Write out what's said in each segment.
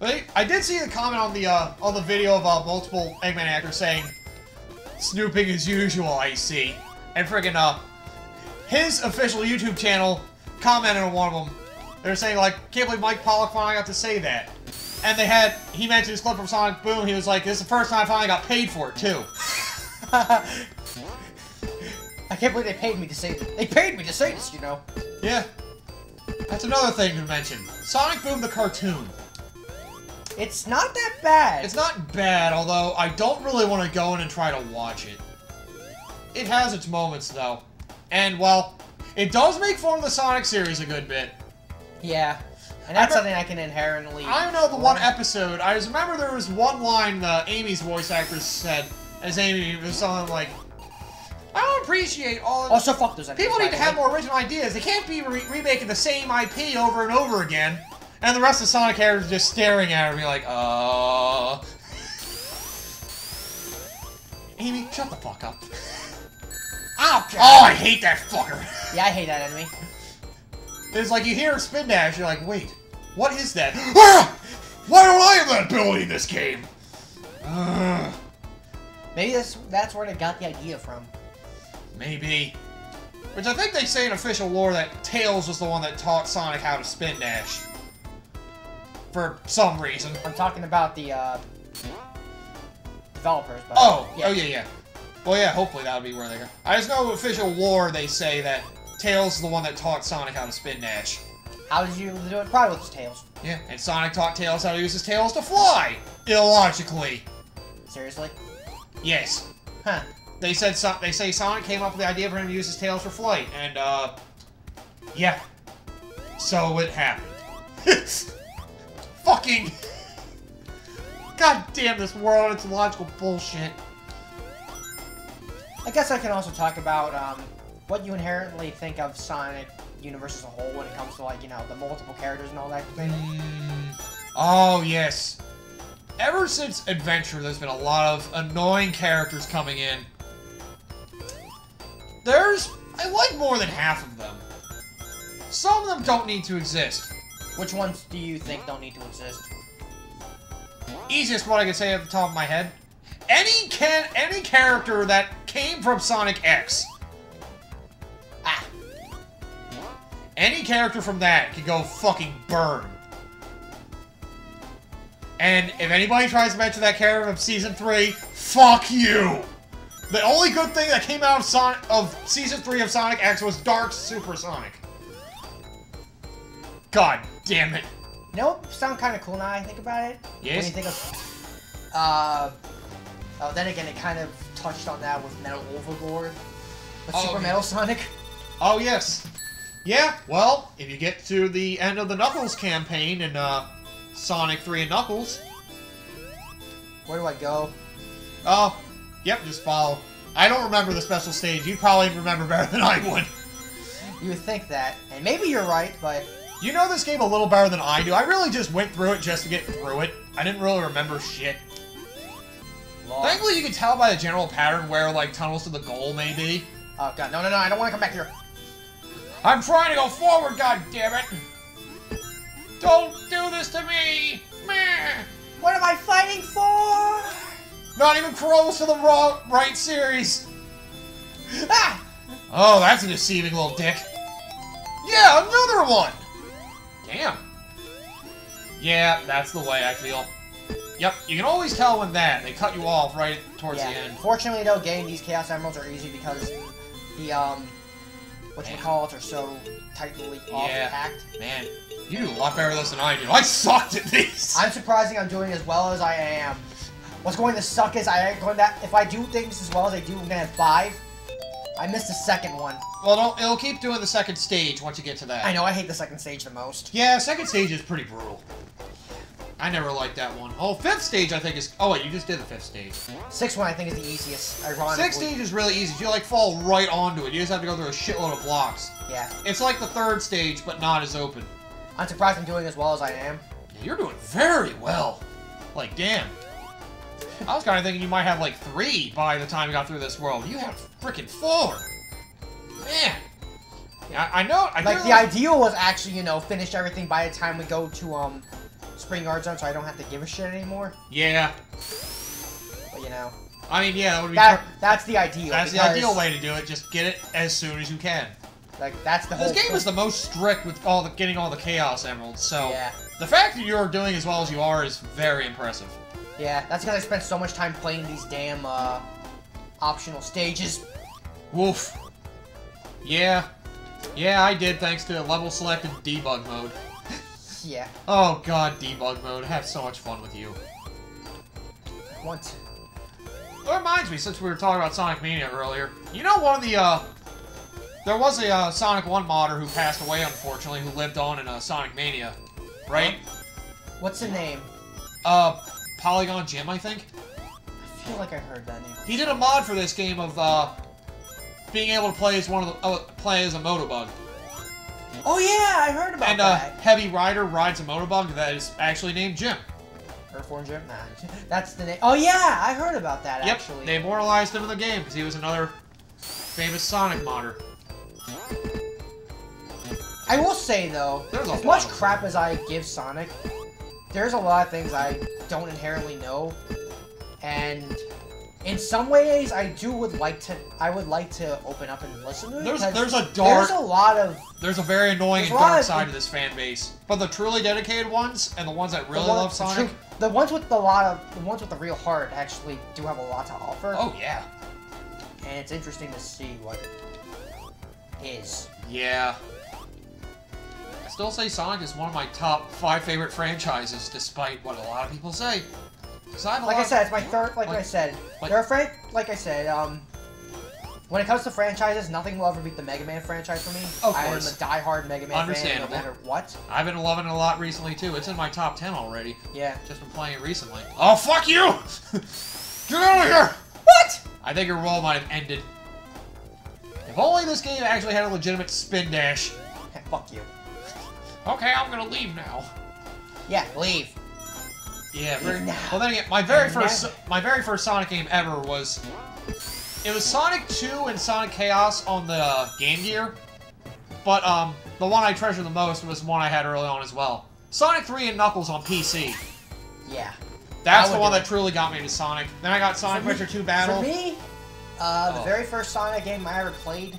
But I did see a comment on the uh, on the video of uh, multiple Eggman actors saying, "Snooping as usual." I see, and friggin' uh, his official YouTube channel commented on one of them. They're saying like, "Can't believe Mike Pollock finally got to say that." And they had he mentioned his clip from Sonic Boom. He was like, "This is the first time I finally got paid for it too." I can't believe they paid me to say this. They paid me to say this, you know. Yeah, that's another thing to mention. Sonic Boom the cartoon. It's not that bad. It's not bad, although I don't really want to go in and try to watch it. It has its moments, though. And, well, it does make fun of the Sonic series a good bit. Yeah. And that's I something I can inherently... I know the one episode. I just remember there was one line the Amy's voice actress said, as Amy was something like, I don't appreciate all of Also, fuck those People need to have more original ideas. They can't be re remaking the same IP over and over again. And the rest of Sonic characters just staring at her and be like, uh... Amy, shut the fuck up. Ow, Oh, I hate that fucker. Yeah, I hate that enemy. It's like you hear a spin dash, you're like, wait, what is that? Ah! Why don't I have that ability in this game? Ugh, Maybe that's that's where they got the idea from. maybe. Which I think they say in official lore that Tails was the one that taught Sonic how to spin dash. For some reason. I'm talking about the uh, developers. But Oh, oh yeah, yeah. Well, yeah, hopefully that would be where they go. I just know official lore they say that Tails is the one that taught Sonic how to spin dash. How did you do it? Probably with his tails. Yeah, and Sonic taught Tails how to use his tails to fly! Illogically. Seriously? Yes. Huh. They said so they say Sonic came up with the idea for him to use his tails for flight, and uh yeah. So it happened. Fucking God damn this world, it's logical bullshit. I guess I can also talk about um, what you inherently think of Sonic universe as a whole when it comes to like you know the multiple characters and all that thing. Mm, oh yes. Ever since Adventure, there's been a lot of annoying characters coming in. There's I like more than half of them. Some of them don't need to exist. Which ones do you think don't need to exist? easiest one I can say at the top of my head. Any can any character that came from Sonic X. Ah, Any character from that can go fucking burn. And if anybody tries to mention that character from season three, fuck you. The only good thing that came out of Sonic of season three of Sonic X was Dark Supersonic. God damn it. Nope, sound kind of cool now I think about it? Yes? When you think of, uh, oh, then again, it kind of touched on that with Metal Overlord, with Oh, Super yeah. Metal Sonic. Oh, yes. Yeah, well, if you get to the end of the Knuckles campaign in uh, Sonic 3 and Knuckles, Where do I go? oh, yep, just follow. I don't remember the special stage. You probably remember better than I would. You would think that, and maybe you're right, but You know this game a little better than I do. I really just went through it just to get through it. I didn't really remember shit. Thankfully, you can tell by the general pattern where, like, tunnels to the goal may be. oh god, no, no, no, I don't want to come back here. I'm trying to go forward, God damn it! Don't do this to me! Meh! What am I fighting for? Not even close to the wrong, right series. Ah! Oh, that's a deceiving little dick. Yeah, another one! Damn. Yeah, that's the way I feel. Yep, you can always tell when that. They cut you off right towards yeah. the end. Fortunately, though, getting these Chaos Emeralds are easy because the um, what you call it, are so tightly off Yeah. packed. Man, you do a lot better this than I do. I sucked at these! I'm surprising I'm doing as well as I am. What's going to suck is I ain't going to if I do things as well as I do, I'm gonna have five. I missed the second one. Well, don't, it'll keep doing the second stage once you get to that. I know I hate the second stage the most. Yeah, second stage is pretty brutal. I never liked that one. Oh, fifth stage I think is... Oh, wait, you just did the fifth stage. Sixth one I think is the easiest. Ironically. Sixth stage is really easy. You, like, fall right onto it. You just have to go through a shitload of blocks. Yeah. It's like the third stage, but not as open. I'm surprised I'm doing as well as I am. Yeah, you're doing very well. Like, damn. I was kind of thinking you might have, like, three by the time you got through this world. You have freaking four. Man. Yeah, I I know. I Like the ideal was actually, you know, finish everything by the time we go to um Spring Yard Zone so I don't have to give a shit anymore. Yeah. But you know, I mean, yeah, that would be. that that's the ideal. that's the ideal way to do it. Just get it as soon as you can. Like that's the whole. This game point. is the most strict with all the getting all the Chaos Emeralds, so Yeah, the fact that you're doing as well as you are is very impressive. Yeah. That's because I spent so much time playing these damn uh, optional stages. Woof. Yeah. Yeah, I did thanks to level selected debug mode. Yeah. Oh god, debug mode. I have so much fun with you. What? It reminds me, since we were talking about Sonic Mania earlier, you know one of the, uh... There was a uh, Sonic 1 modder who passed away, unfortunately, who lived on in uh, Sonic Mania, right? What's the name? Uh, Polygon Jim, I think? I feel like I heard that name. He did a mod for this game of, uh... Being able to play as one of the... Uh, play as a Motobug. Oh yeah, I heard about that. And, uh, that. Heavy Rider rides a Motobug that is actually named Jim. Earthworm Jim? Nah. That's the name. Oh yeah, I heard about that Yep, actually. they immortalized him in the game because he was another famous Sonic modder. I will say though, There's as much crap as I give Sonic, there's a lot of things I don't inherently know, and in some ways I do would like to. I would like to open up and listen to it. There's there's a dark There's a lot of there's a very annoying and dark of- side to this fan base. But the truly dedicated ones and the ones that really one- love the Sonic, true- The ones with the lot of the ones with the real heart actually do have a lot to offer, oh yeah, and it's interesting to see what it is. yeah. I still say Sonic is one of my top five favorite franchises, despite what a lot of people say. I Like I said, it's my third. Like, like- I said, like- there are fran- Like I said, um, when it comes to franchises, nothing will ever beat the Mega Man franchise for me. Of I am a course. diehard Mega Man fan, no matter what. I've been loving it a lot recently too. It's in my top ten already. Yeah. Just been playing it recently. Oh fuck you! Get out of here! What? I think your role might have ended. If only this game actually had a legitimate spin dash. Fuck you. Okay, I'm gonna leave now. Yeah, leave. Yeah, Leave very, now. well then again, my very first my very first Sonic game ever was it was Sonic 2 and Sonic Chaos on the uh, Game Gear, but um the one I treasure the most was one I had early on as well. Sonic 3 and Knuckles on PC. Yeah. That's the one that truly got me into Sonic. Then I got Sonic Adventure 2 Battle. For me, uh, the Oh. very first Sonic game I ever played,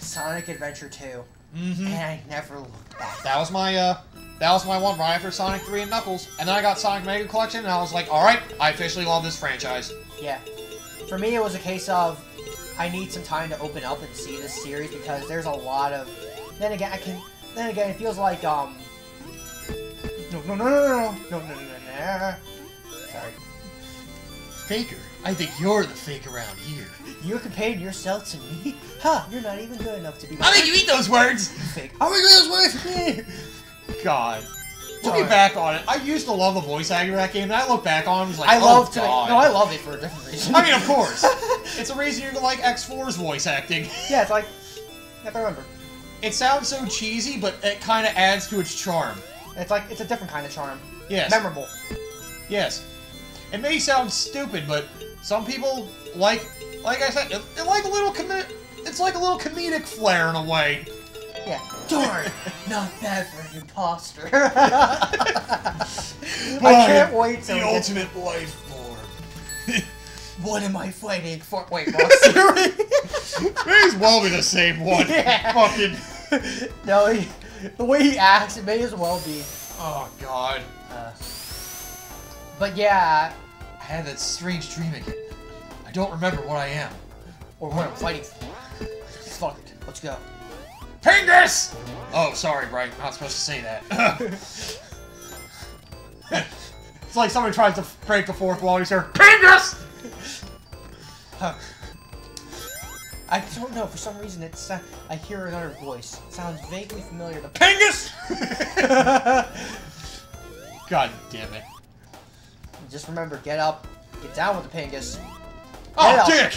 Sonic Adventure 2, hmm and I never looked back. That was my uh that was my one right after Sonic 3 and Knuckles. And then I got Sonic Mega Collection and I was like, alright, I officially love this franchise. Yeah. For me, it was a case of I need some time to open up and see this series because there's a lot of. Then again, I can. Then again, it feels like um. No, no, no, no, no, no, no, no, no, no. Sorry. Faker, I think you're the fake around here. You're comparing yourself to me? Huh? You're not even good enough to be. I think you eat those words! fake. I think those words! God. Looking back on it, I used to love the voice acting of that game, and I look back on it like, I oh, love to. God. No, I love it for a different reason. I mean, of course. it's a reason you're like X4's voice acting. yeah, it's like. You have to remember. It sounds so cheesy, but it kind of adds to its charm. It's like it's a different kind of charm. Yes. Memorable. Yes. It may sound stupid, but some people like, like I said, it, it like a little comi- It's like a little comedic flair in a way. Yeah. Darn. Not bad for an imposter. I can't wait till the we get to- ultimate life form. What am I fighting for? Wait, series. May as well be the same one. Yeah. Fucking. no, he, the way he acts, it may as well be. Oh God. Uh, but yeah, I had that strange dream again. I don't remember what I am. or what I'm fighting for. Fuck it. Let's go. Pingus! Oh, sorry, Bright. I'm not supposed to say that. it's like somebody tries to break the fourth wall and you hear, Pingus! Huh. I don't know. For some reason, it's uh, I hear another voice. It sounds vaguely familiar. To Pingus! God damn it. Just remember, get up, get down with the pingus. Oh, up. dick!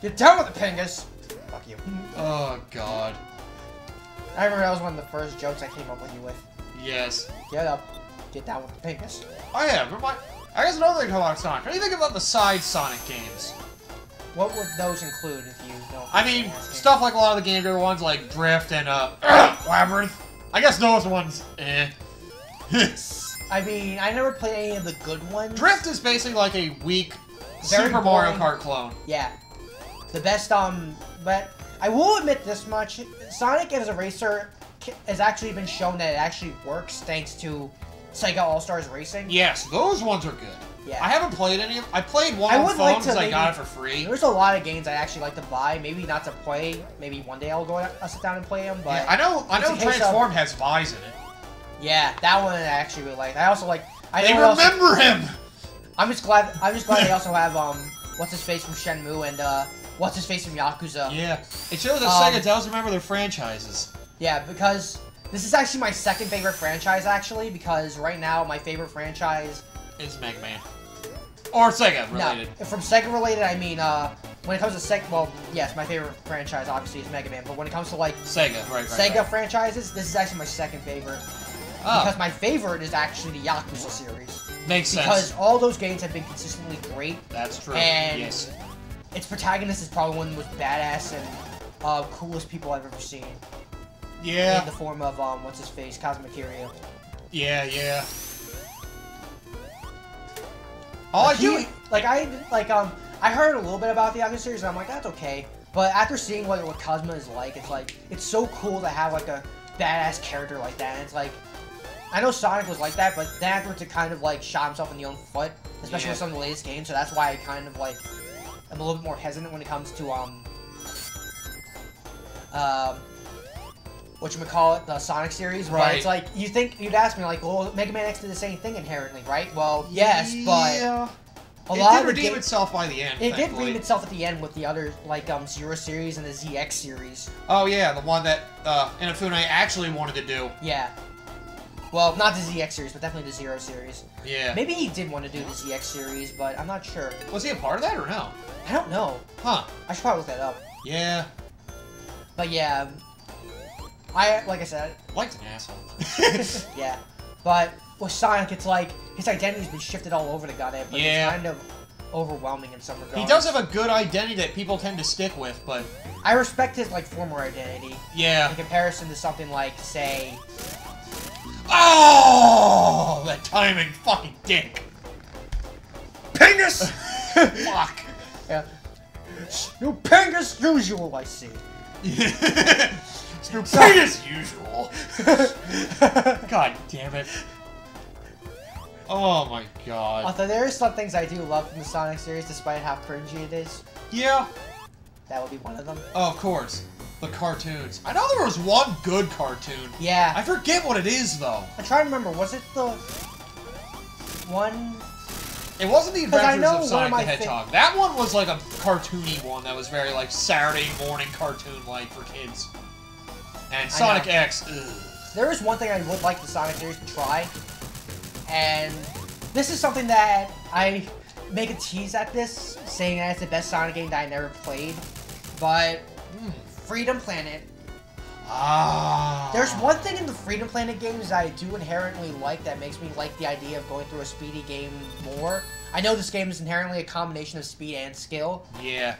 Get down with the pingus. Fuck you. Oh, God. I remember that was one of the first jokes I came up with you with. Yes. Get up, get down with the pingus. Oh, yeah. Remind- I guess another thing about Sonic. What do you think about the side Sonic games? What would those include if you don't? I mean, stuff like a lot of the Game Gear ones, like Drift and, uh, Labyrinth. I guess those ones, eh. I mean, I never played any of the good ones. Drift is basically like a weak Very Super Mario. Kart clone. Yeah. The best, um, but I will admit this much: Sonic as a racer has actually been shown that it actually works thanks to Sega All Stars Racing. Yes, those ones are good. Yeah. I haven't played any of I played one I on would phone like to because I got it for free. There's a lot of games I actually like to buy. Maybe not to play. Maybe one day I'll go uh, sit down and play them. But Yeah, I know I know case of- Transform has Vyse in it. Yeah, that one I actually really like. I also like. I They know what else- remember him! I'm just glad. I'm just glad they also have um, what's his face from Shenmue and uh, what's his face from Yakuza. Yeah. It shows that Um, Sega does remember their franchises. Yeah, because this is actually my second favorite franchise, actually, because right now my favorite franchise. is Mega Man. Or Sega related. No, from Sega related, I mean, uh, when it comes to Sega, well, yes, my favorite franchise obviously is Mega Man, but when it comes to like Sega, right, right. Sega right. franchises, this is actually my second favorite. Oh, Because my favorite is actually the Yakuza series. makes sense. Because all those games have been consistently great. That's true. and- yes. Its protagonist is probably one of the most badass and uh, coolest people I've ever seen. Yeah. In the form of, um, what's his face, Kazuma Kiryu. Yeah, yeah. All Like, I do he- like I like um I heard a little bit about the Yakuza series and I'm like that's okay, but after seeing like what Kazuma is like, it's like it's so cool to have like a badass character like that. And it's like I know Sonic was like that, but then afterwards it kind of like shot himself in the own foot, especially Yeah. with some of the latest games. So that's why I kind of like I'm a little bit more hesitant when it comes to um um what you call it, the Sonic series. But Right. it's like you think you'd ask me like, well, Mega Man X did the same thing inherently, right? Well, yes, but a it lot did redeem ga- itself by the end. it did thankfully. redeem itself at the end with the other like um Zero series and the ZX series. Oh yeah, the one that uh, Inafune actually wanted to do. Yeah. Well, not the ZX series, but definitely the Zero series. Yeah. Maybe he did want to do the ZX series, but I'm not sure. Was he a part of that or no? I don't know. Huh. I should probably look that up. Yeah. But yeah, I like I said, Liked an asshole. yeah. But with Sonic, it's like his identity's been shifted all over the goddamn place. Yeah. It's kind of overwhelming in some regards. he does have a good identity that people tend to stick with, but I respect his like former identity yeah. in comparison to something like, say, Oh, that timing fucking dick. Pingus! Fuck. yeah, stupid as usual. I see. Stupid as usual. God damn it. Oh my god. Although there are some things I do love from the Sonic series, despite how cringy it is. Yeah. That would be one of them. Oh, of course. The cartoons. I know there was one good cartoon. Yeah, I forget what it is though. I'm trying to remember. Was it the one? It wasn't the I Adventures know of Sonic the Hedgehog. that one was like a cartoony one that was very like Saturday morning cartoon like for kids. And Sonic. X. Ugh. There is one thing I would like the Sonic series to try, and this is something that I make a tease at this, saying that it's the best Sonic game that I never played. But Hmm. Freedom Planet. Ah. There's one thing in the Freedom Planet games I do inherently like that makes me like the idea of going through a speedy game more. I know this game is inherently a combination of speed and skill, Yeah.